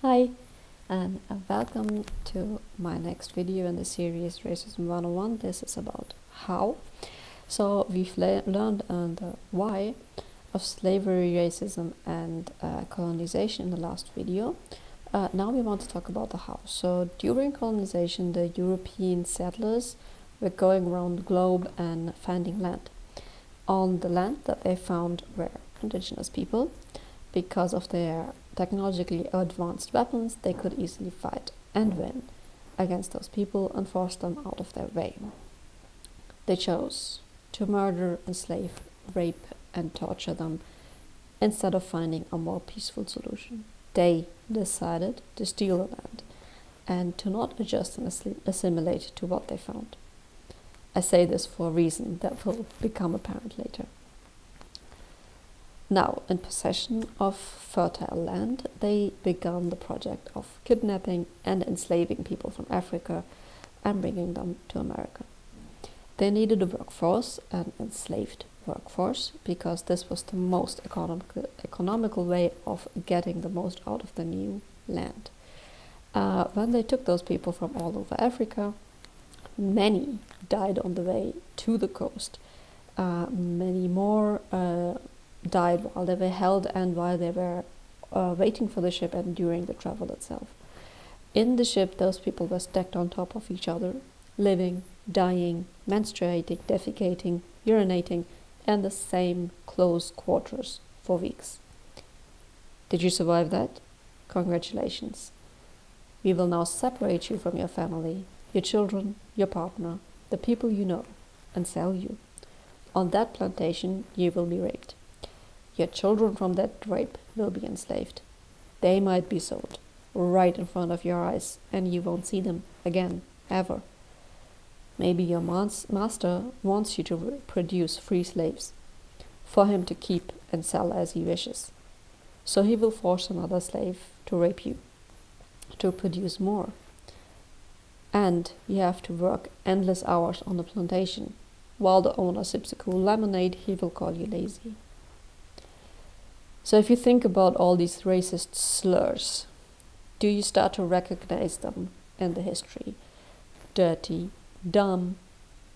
Hi, and welcome to my next video in the series Racism 101. This is about how. So, we've le learned uh, the why of slavery, racism, and uh, colonization in the last video. Uh, now we want to talk about the how. So, during colonization, the European settlers were going around the globe and finding land. On the land that they found were indigenous people because of their technologically advanced weapons, they could easily fight and win against those people and force them out of their way. They chose to murder, enslave, rape, and torture them instead of finding a more peaceful solution. They decided to steal the land and to not adjust and assimilate to what they found. I say this for a reason that will become apparent later. Now, in possession of fertile land, they began the project of kidnapping and enslaving people from Africa and bringing them to America. They needed a workforce, an enslaved workforce, because this was the most economical, economical way of getting the most out of the new land. Uh, when they took those people from all over Africa, many died on the way to the coast. Uh, many more uh, died while they were held and while they were uh, waiting for the ship and during the travel itself. In the ship, those people were stacked on top of each other, living, dying, menstruating, defecating, urinating, and the same close quarters for weeks. Did you survive that? Congratulations. We will now separate you from your family, your children, your partner, the people you know, and sell you. On that plantation, you will be raped. Your children from that rape will be enslaved. They might be sold right in front of your eyes, and you won't see them again, ever. Maybe your master wants you to produce free slaves for him to keep and sell as he wishes. So he will force another slave to rape you, to produce more. And you have to work endless hours on the plantation. While the owner sips a cool lemonade, he will call you lazy. So if you think about all these racist slurs, do you start to recognize them in the history? Dirty, dumb,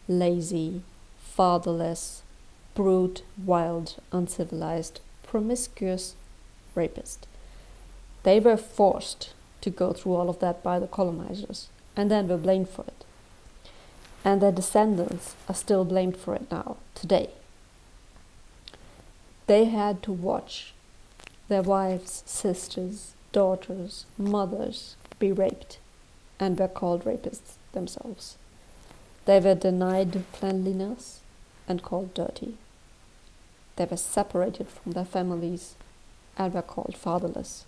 lazy, fatherless, brute, wild, uncivilized, promiscuous, rapist. They were forced to go through all of that by the colonizers and then were blamed for it. And their descendants are still blamed for it now, today. They had to watch their wives, sisters, daughters, mothers be raped and were called rapists themselves. They were denied cleanliness and called dirty. They were separated from their families and were called fatherless.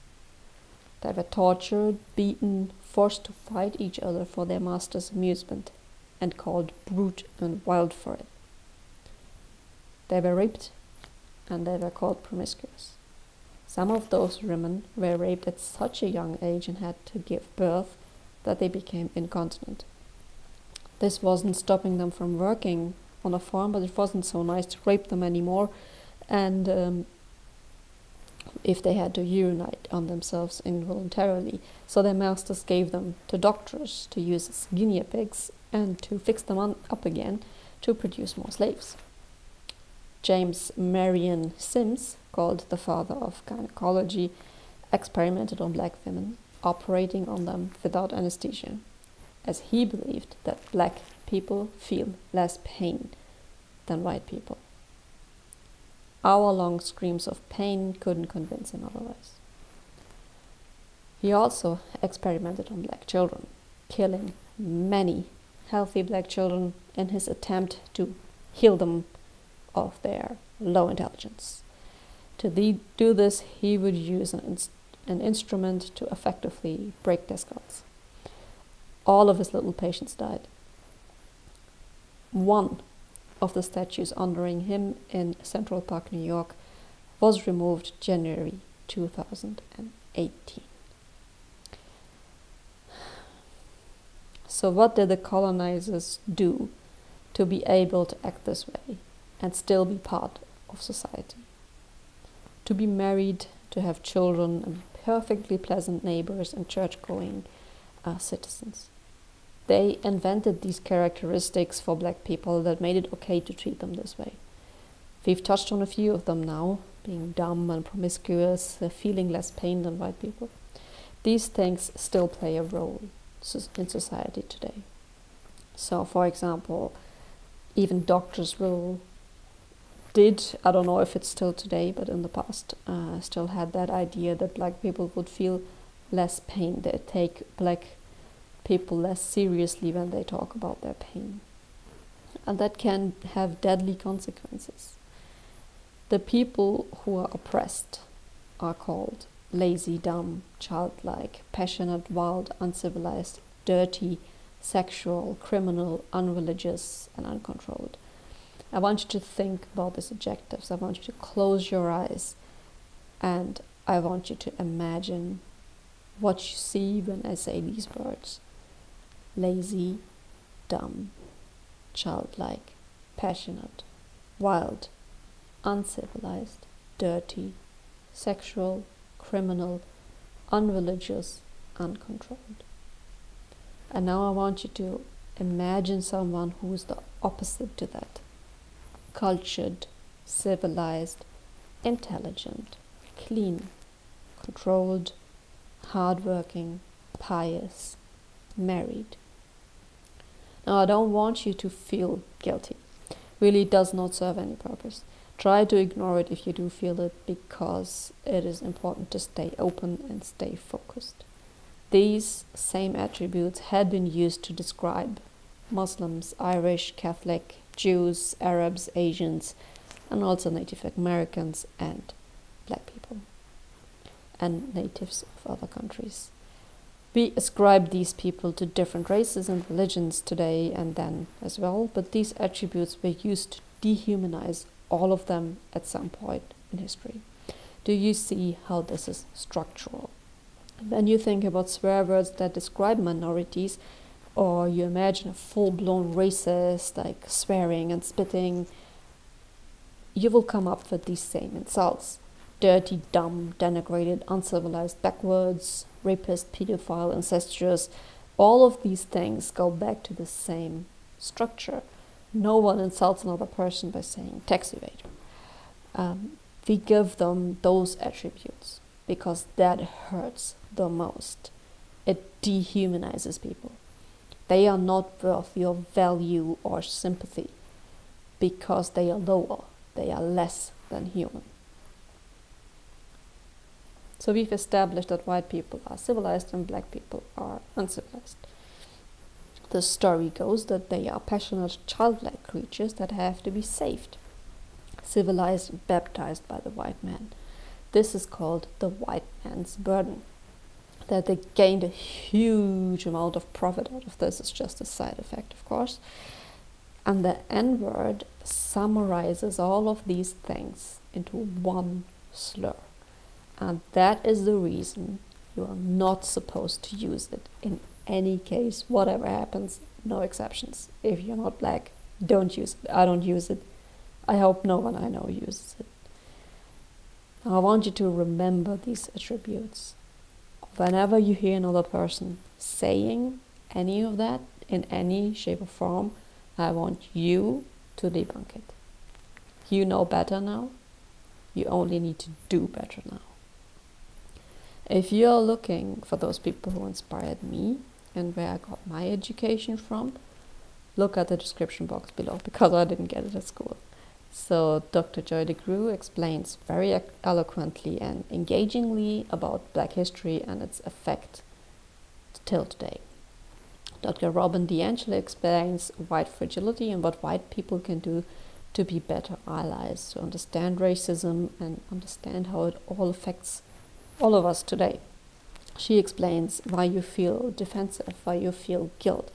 They were tortured, beaten, forced to fight each other for their master's amusement and called brute and wild for it. They were raped and they were called promiscuous. Some of those women were raped at such a young age and had to give birth that they became incontinent. This wasn't stopping them from working on a farm, but it wasn't so nice to rape them anymore. And um, if they had to urinate on themselves involuntarily. So their masters gave them to doctors to use as guinea pigs and to fix them up again to produce more slaves. James Marion Sims, called the father of gynecology, experimented on black women, operating on them without anesthesia, as he believed that black people feel less pain than white people. Hour long screams of pain couldn't convince him otherwise. He also experimented on black children, killing many healthy black children in his attempt to heal them of their low intelligence. To do this, he would use an, an instrument to effectively break their skulls. All of his little patients died. One of the statues honoring him in Central Park, New York, was removed January 2018. So, what did the colonizers do to be able to act this way? And still be part of society. To be married, to have children, and perfectly pleasant neighbors and church going uh, citizens. They invented these characteristics for black people that made it okay to treat them this way. We've touched on a few of them now being dumb and promiscuous, uh, feeling less pain than white people. These things still play a role in society today. So, for example, even doctors will did I don't know if it's still today, but in the past, uh, still had that idea that black people would feel less pain. They take black people less seriously when they talk about their pain, and that can have deadly consequences. The people who are oppressed are called lazy, dumb, childlike, passionate, wild, uncivilized, dirty, sexual, criminal, unreligious, and uncontrolled. I want you to think about these adjectives. I want you to close your eyes and I want you to imagine what you see when I say these words lazy, dumb, childlike, passionate, wild, uncivilized, dirty, sexual, criminal, unreligious, uncontrolled. And now I want you to imagine someone who is the opposite to that cultured, civilized, intelligent, clean, controlled, hardworking, pious, married. Now, I don't want you to feel guilty. Really does not serve any purpose. Try to ignore it if you do feel it because it is important to stay open and stay focused. These same attributes had been used to describe Muslims, Irish, Catholic, Jews, Arabs, Asians, and also Native Americans and black people and natives of other countries. We ascribe these people to different races and religions today and then as well, but these attributes were used to dehumanize all of them at some point in history. Do you see how this is structural? When you think about swear words that describe minorities, or you imagine a full blown racist, like swearing and spitting, you will come up with these same insults dirty, dumb, denigrated, uncivilized, backwards, rapist, pedophile, incestuous. All of these things go back to the same structure. No one insults another person by saying tax evader. Um, we give them those attributes because that hurts the most. It dehumanizes people. They are not worth your value or sympathy because they are lower, they are less than human. So we've established that white people are civilized and black people are uncivilized. The story goes that they are passionate, childlike creatures that have to be saved, civilized and baptized by the white man. This is called the white man's burden. That they gained a huge amount of profit out of this is just a side effect, of course. And the N word summarizes all of these things into one slur. And that is the reason you are not supposed to use it in any case, whatever happens, no exceptions. If you're not black, don't use it. I don't use it. I hope no one I know uses it. I want you to remember these attributes. Whenever you hear another person saying any of that in any shape or form, I want you to debunk it. You know better now. You only need to do better now. If you're looking for those people who inspired me and where I got my education from, look at the description box below because I didn't get it at school. So Dr. Joy DeGruy explains very eloquently and engagingly about Black history and its effect till today. Dr. Robin DiAngelo explains white fragility and what white people can do to be better allies, to understand racism and understand how it all affects all of us today. She explains why you feel defensive, why you feel guilt,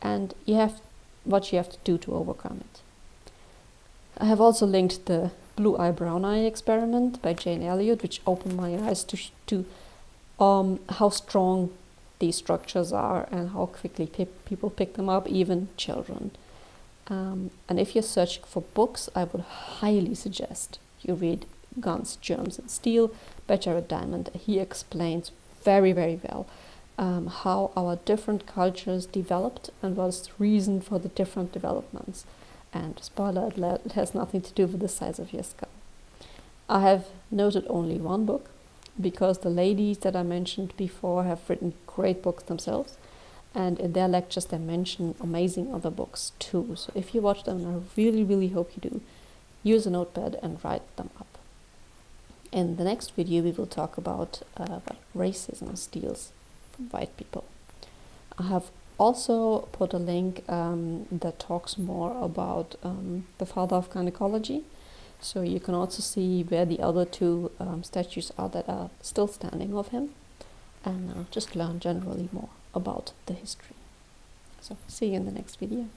and you have what you have to do to overcome it. I have also linked the blue eye brown eye experiment by Jane Elliott, which opened my eyes to to um, how strong these structures are and how quickly pe people pick them up, even children. Um, and if you're searching for books, I would highly suggest you read guns, germs, and steel by Jared Diamond. He explains very, very well um, how our different cultures developed and what is the reason for the different developments. And spoiler alert, it has nothing to do with the size of your skull. I have noted only one book because the ladies that I mentioned before have written great books themselves. And in their lectures, they mention amazing other books too. So if you watch them, I really, really hope you do, use a notepad and write them up. In the next video, we will talk about uh, what racism steals from white people. I have also put a link um, that talks more about um, the father of gynecology. So you can also see where the other two um, statues are that are still standing of him and uh, just learn generally more about the history. So see you in the next video.